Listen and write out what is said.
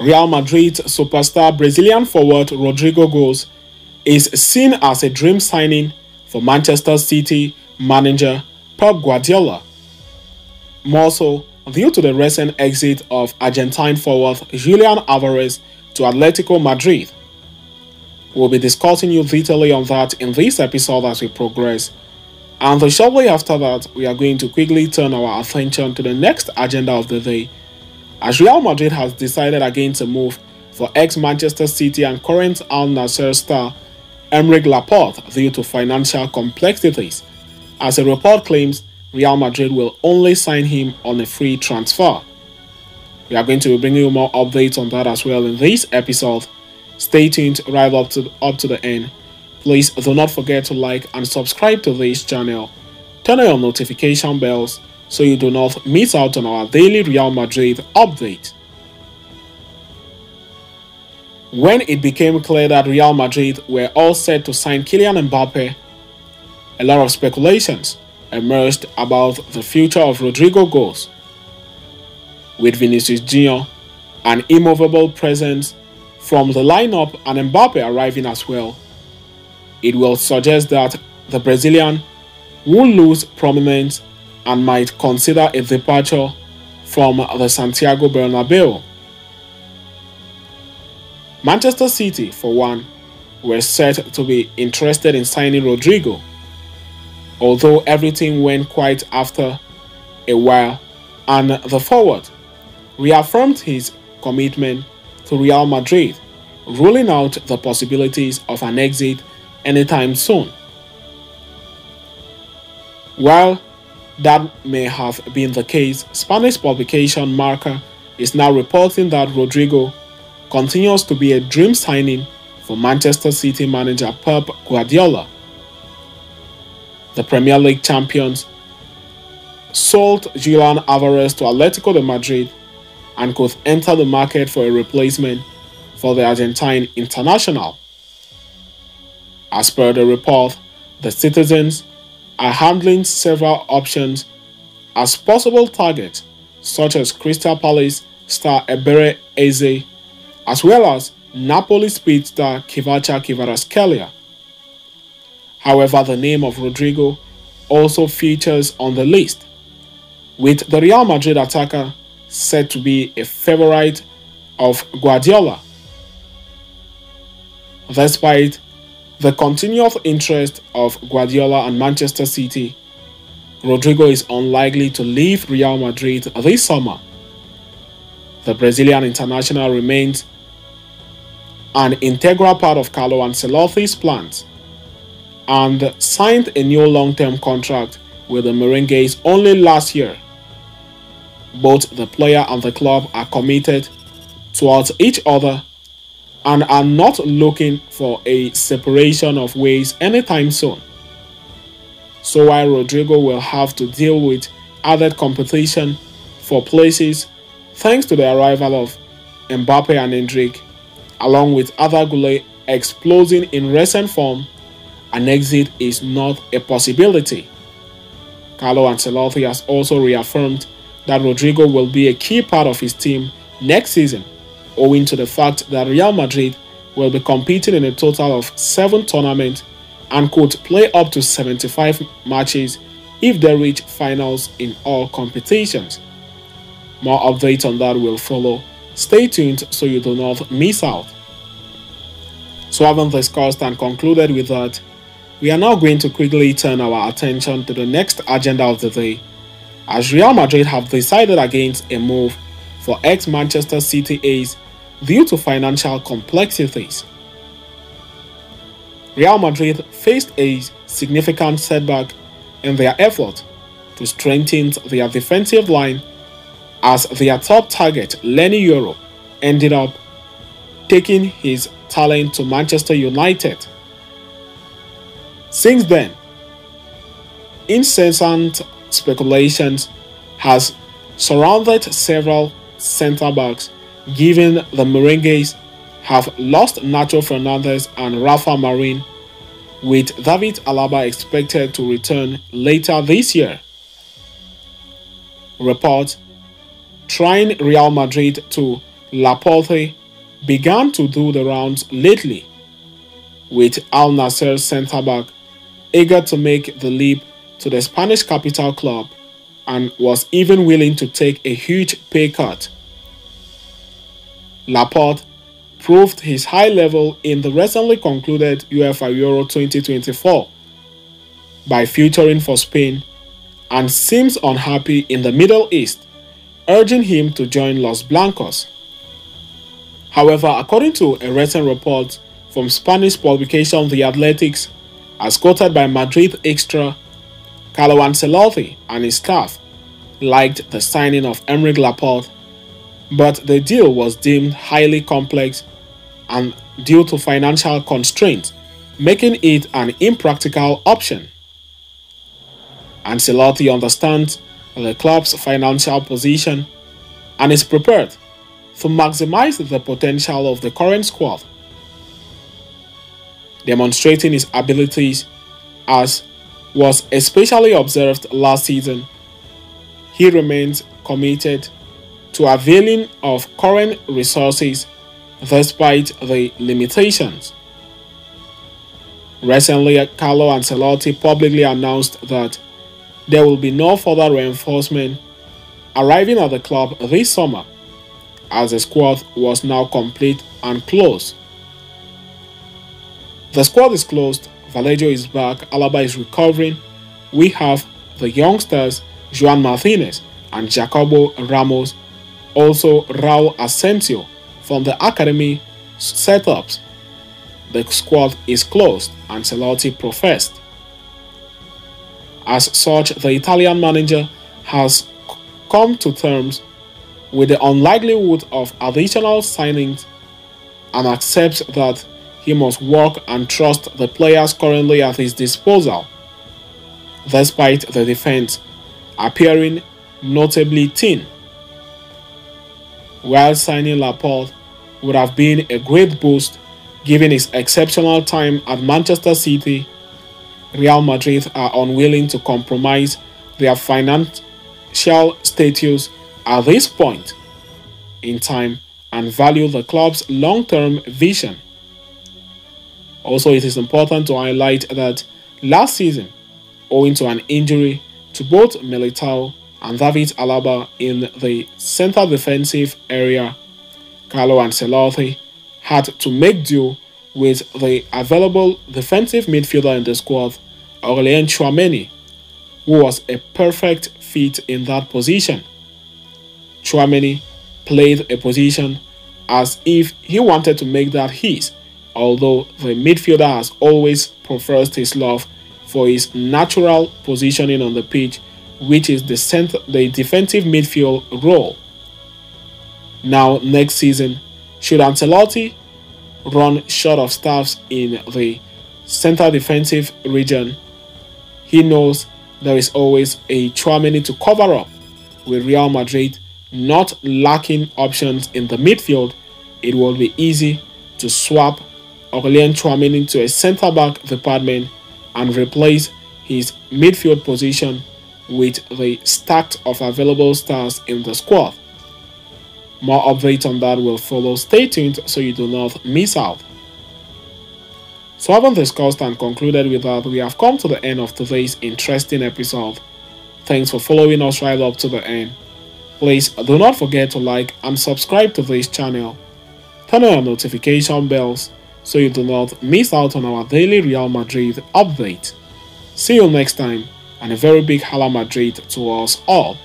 Real Madrid superstar Brazilian forward Rodrygo Goes is seen as a dream signing for Manchester City manager Pep Guardiola. More so, due to the recent exit of Argentine forward Julian Alvarez to Atletico Madrid. We'll be discussing you detailedly on that in this episode as we progress. And the shortly after that, we are going to quickly turn our attention to the next agenda of the day as Real Madrid has decided against a move for ex-Manchester City and current Al Nassr star Aymeric Laporte due to financial complexities. As a report claims, Real Madrid will only sign him on a free transfer. We are going to be bringing you more updates on that as well in this episode. Stay tuned right up to, up to the end. Please do not forget to like and subscribe to this channel. Turn on your notification bells so you do not miss out on our daily Real Madrid update. When it became clear that Real Madrid were all set to sign Kylian Mbappe, a lot of speculations emerged about the future of Rodrygo Goes. With Vinicius Jr., an immovable presence from the lineup and Mbappe arriving as well, it will suggest that the Brazilian will lose prominence and might consider a departure from the Santiago Bernabeu. Manchester City, for one, were said to be interested in signing Rodrygo, although everything went quiet after a while, and the forward reaffirmed his commitment to Real Madrid, ruling out the possibilities of an exit anytime soon. While that may have been the case, Spanish publication Marca is now reporting that Rodrygo continues to be a dream signing for Manchester City manager Pep Guardiola. The Premier League champions sold Julian Alvarez to Atletico de Madrid and could enter the market for a replacement for the Argentine international. As per the report, the citizens are handling several options as possible targets, such as Crystal Palace star Ebere Eze, as well as Napoli speedster Khvicha Kvaratskhelia. However, the name of Rodrygo also features on the list, with the Real Madrid attacker said to be a favorite of Guardiola. Despite the continuous interest of Guardiola and Manchester City, Rodrygo is unlikely to leave Real Madrid this summer. The Brazilian international remains an integral part of Carlo Ancelotti's plans and signed a new long-term contract with the Merengues only last year. Both the player and the club are committed towards each other and are not looking for a separation of ways anytime soon. So while Rodrygo will have to deal with added competition for places thanks to the arrival of Mbappe and Endrick, along with Arda Güler exploding in recent form, an exit is not a possibility. Carlo Ancelotti has also reaffirmed that Rodrygo will be a key part of his team next season owing to the fact that Real Madrid will be competing in a total of 7 tournaments and could play up to 75 matches if they reach finals in all competitions. More updates on that will follow. Stay tuned so you do not miss out. So having discussed and concluded with that, we are now going to quickly turn our attention to the next agenda of the day, as Real Madrid have decided against a move for ex-Manchester City ace due to financial complexities. Real Madrid faced a significant setback in their effort to strengthen their defensive line as their top target, Leny Yoro, ended up taking his talent to Manchester United. Since then, incessant speculations has surrounded several centre backs given the Merengues have lost Nacho Fernandez and Rafa Marin, with David Alaba expected to return later this year. Report trying Real Madrid to Laporte began to do the rounds lately, with Al Nassr centre back eager to make the leap to the Spanish capital club and was even willing to take a huge pay cut. Laporte proved his high level in the recently concluded UEFA Euro 2024 by featuring for Spain and seems unhappy in the Middle East, urging him to join Los Blancos. However, according to a recent report from Spanish publication The Athletics, as quoted by Madrid Extra, Carlo Ancelotti and his staff liked the signing of Aymeric Laporte, but the deal was deemed highly complex and due to financial constraints, making it an impractical option. Ancelotti understands the club's financial position and is prepared to maximize the potential of the current squad, demonstrating his abilities as was especially observed last season. He remains committed to availing of current resources despite the limitations. Recently, Carlo Ancelotti publicly announced that there will be no further reinforcement arriving at the club this summer as the squad was now complete and close. The squad is closed, Vallejo is back, Alaba is recovering. We have the youngsters Juan Martinez and Jacobo Ramos, also Raul Asensio from the academy setups. The squad is closed, Ancelotti professed. As such, the Italian manager has come to terms with the unlikelihood of additional signings and accepts that he must work and trust the players currently at his disposal, despite the defense appearing notably thin. While signing Laporte would have been a great boost given his exceptional time at Manchester City, Real Madrid are unwilling to compromise their financial status at this point in time and value the club's long term vision. Also, it is important to highlight that last season, owing to an injury to both Militao and David Alaba in the center defensive area, Carlo Ancelotti had to make do with the available defensive midfielder in the squad, Aurelien Tchouameni, who was a perfect fit in that position. Tchouameni played a position as if he wanted to make that his, although the midfielder has always professed his love for his natural positioning on the pitch, which is the, center, the defensive midfield role. Now, next season, should Ancelotti run short of staffs in the center defensive region, he knows there is always a Tchouameni to cover up. With Real Madrid not lacking options in the midfield, it will be easy to swap Aurelien Tchouameni into a centre back department and replace his midfield position with the stack of available stars in the squad. More updates on that will follow. Stay tuned so you do not miss out. So having discussed and concluded with that, we have come to the end of today's interesting episode. Thanks for following us right up to the end. Please do not forget to like and subscribe to this channel. Turn on your notification bells so you do not miss out on our daily Real Madrid update. See you next time and a very big Hala Madrid to us all.